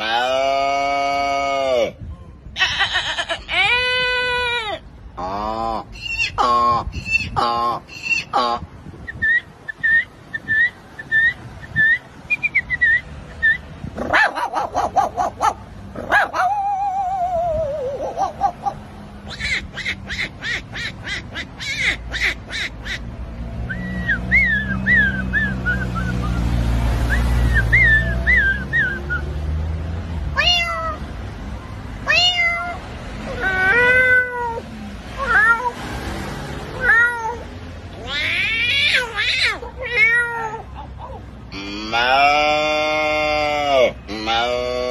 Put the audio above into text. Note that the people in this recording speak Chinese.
哦啊啊啊啊啊啊啊啊 mơ mơ